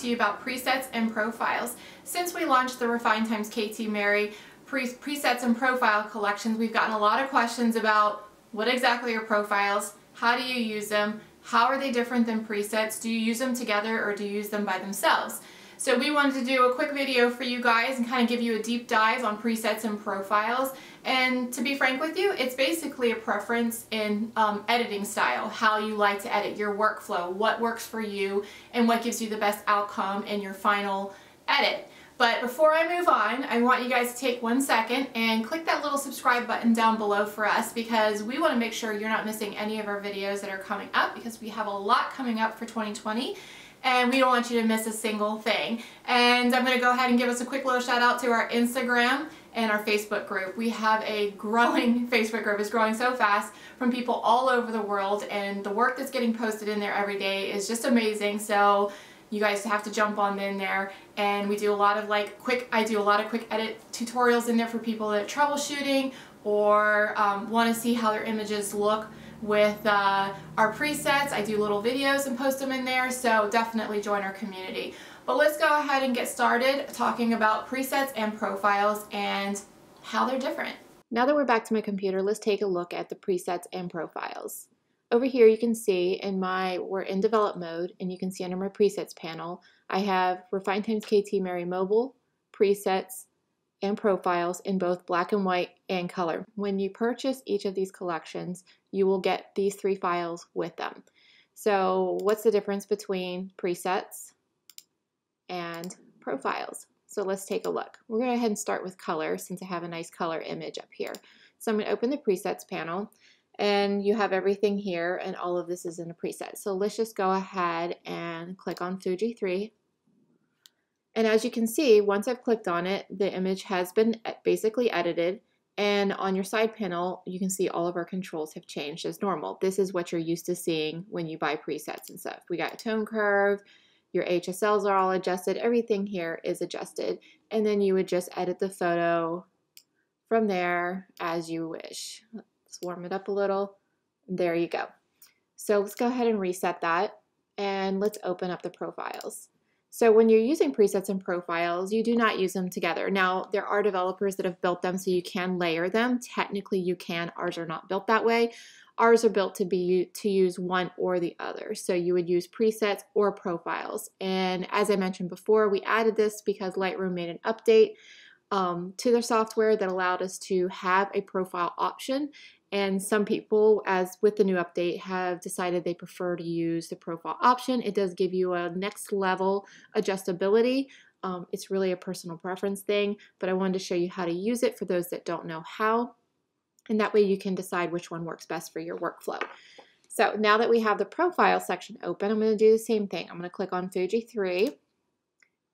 to you about presets and profiles. Since we launched the Refine Times KT Merry pre presets and profile collections, we've gotten a lot of questions about what exactly are profiles, how do you use them, how are they different than presets, do you use them together or do you use them by themselves? So we wanted to do a quick video for you guys and kind of give you a deep dive on presets and profiles. And to be frank with you, it's basically a preference in um, editing style, how you like to edit your workflow, what works for you, and what gives you the best outcome in your final edit. But before I move on, I want you guys to take one second and click that little subscribe button down below for us because we want to make sure you're not missing any of our videos that are coming up because we have a lot coming up for 2020 and we don't want you to miss a single thing. And I'm going to go ahead and give us a quick little shout out to our Instagram and our Facebook group. We have a growing Facebook group. It's growing so fast from people all over the world and the work that's getting posted in there every day is just amazing. So you guys have to jump on in there and we do a lot of like quick, I do a lot of quick edit tutorials in there for people that are troubleshooting or um, want to see how their images look with uh, our presets. I do little videos and post them in there, so definitely join our community. But let's go ahead and get started talking about presets and profiles and how they're different. Now that we're back to my computer, let's take a look at the presets and profiles. Over here you can see in my, we're in develop mode, and you can see under my presets panel, I have Refine Times KT Merry Mobile, presets, and profiles in both black and white and color. When you purchase each of these collections, you will get these three files with them. So what's the difference between presets and profiles? So let's take a look. We're going to go ahead and start with color since I have a nice color image up here. So I'm going to open the presets panel and you have everything here and all of this is in a preset. So let's just go ahead and click on Fuji 3 and as you can see, once I've clicked on it, the image has been eh, basically edited. And on your side panel, you can see all of our controls have changed as normal. This is what you're used to seeing when you buy presets and stuff. We got a tone curve, your HSLs are all adjusted, everything here is adjusted. And then you would just edit the photo from there as you wish. Let's warm it up a little. There you go. So let's go ahead and reset that and let's open up the profiles. So when you're using presets and profiles, you do not use them together. Now, there are developers that have built them so you can layer them. Technically, you can. Ours are not built that way. Ours are built to be to use one or the other. So you would use presets or profiles. And as I mentioned before, we added this because Lightroom made an update um, to their software that allowed us to have a profile option. And some people, as with the new update, have decided they prefer to use the profile option. It does give you a next level adjustability. Um, it's really a personal preference thing, but I wanted to show you how to use it for those that don't know how. And that way you can decide which one works best for your workflow. So now that we have the profile section open, I'm going to do the same thing. I'm going to click on Fuji 3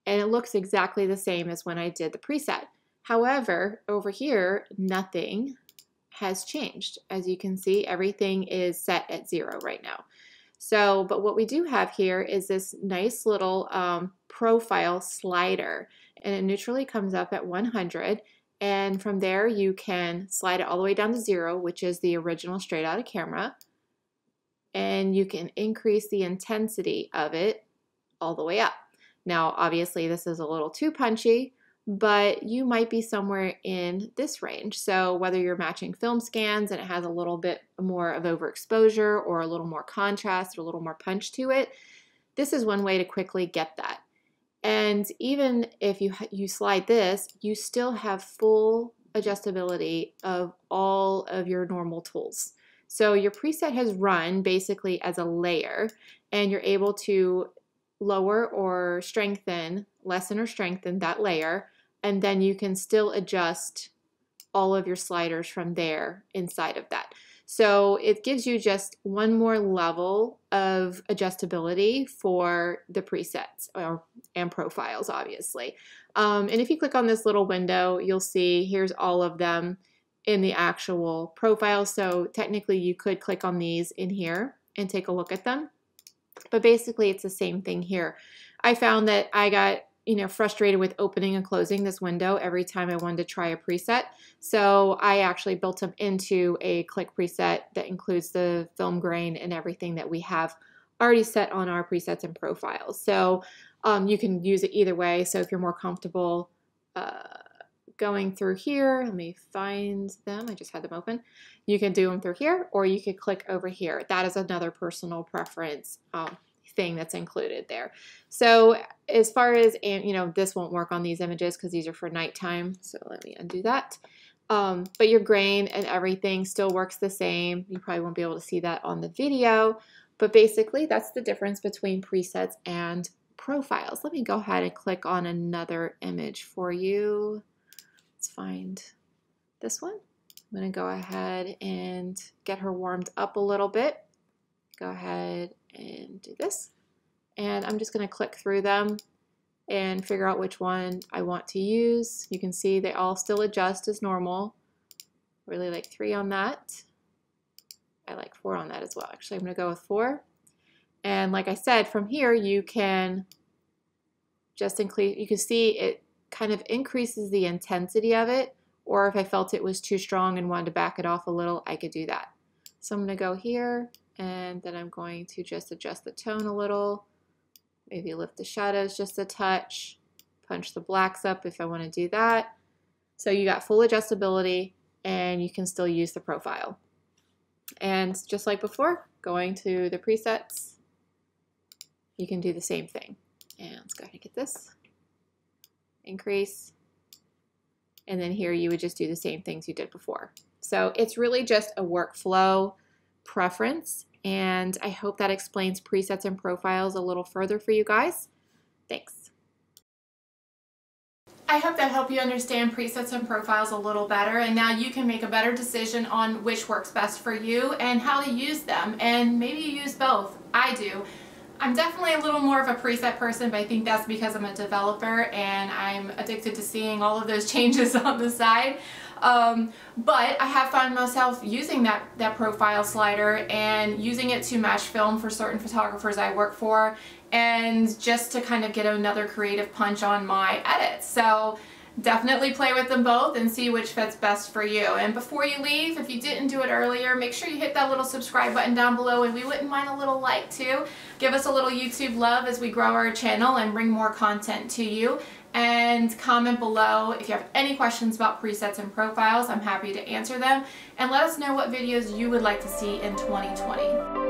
and it looks exactly the same as when I did the preset. However, over here, nothing has changed. As you can see, everything is set at zero right now. So, but what we do have here is this nice little um, profile slider and it neutrally comes up at 100 and from there you can slide it all the way down to zero which is the original straight out of camera and you can increase the intensity of it all the way up. Now obviously this is a little too punchy but you might be somewhere in this range. So whether you're matching film scans and it has a little bit more of overexposure or a little more contrast or a little more punch to it, this is one way to quickly get that. And even if you, you slide this, you still have full adjustability of all of your normal tools. So your preset has run basically as a layer and you're able to lower or strengthen, lessen or strengthen that layer and then you can still adjust all of your sliders from there inside of that. So it gives you just one more level of adjustability for the presets or, and profiles, obviously. Um, and if you click on this little window, you'll see here's all of them in the actual profile. So technically you could click on these in here and take a look at them. But basically it's the same thing here. I found that I got you know, frustrated with opening and closing this window every time I wanted to try a preset. So I actually built them into a click preset that includes the film grain and everything that we have already set on our presets and profiles. So Um, you can use it either way. So if you're more comfortable uh, going through here, let me find them. I just had them open. You can do them through here or you could click over here. That is another personal preference um, thing that's included there. So as far as, and you know, this won't work on these images because these are for nighttime. So let me undo that. Um, but your grain and everything still works the same. You probably won't be able to see that on the video, but basically that's the difference between presets and profiles. Let me go ahead and click on another image for you. Let's find this one. I'm going to go ahead and get her warmed up a little bit. Go ahead and do this. And I'm just going to click through them and figure out which one I want to use. You can see they all still adjust as normal. Really like three on that. I like four on that as well. Actually, I'm going to go with four. And like I said, from here you can just increase, you can see it kind of increases the intensity of it. Or if I felt it was too strong and wanted to back it off a little, I could do that. So I'm going to go here and then I'm going to just adjust the tone a little Maybe lift the shadows just a touch, punch the blacks up if I want to do that. So you got full adjustability and you can still use the profile. And just like before, going to the presets, you can do the same thing. And let's go ahead and get this. Increase. And then here you would just do the same things you did before. So it's really just a workflow preference and I hope that explains presets and profiles a little further for you guys. Thanks. I hope that helped you understand presets and profiles a little better and now you can make a better decision on which works best for you and how to use them and maybe you use both. I do. I'm definitely a little more of a preset person, but I think that's because I'm a developer and I'm addicted to seeing all of those changes on the side. Um, but I have found myself using that, that profile slider and using it to match film for certain photographers I work for and just to kind of get another creative punch on my edits. So definitely play with them both and see which fits best for you. And before you leave, if you didn't do it earlier, make sure you hit that little subscribe button down below and we wouldn't mind a little like too. Give us a little YouTube love as we grow our channel and bring more content to you and comment below if you have any questions about presets and profiles. I'm happy to answer them and let us know what videos you would like to see in 2020.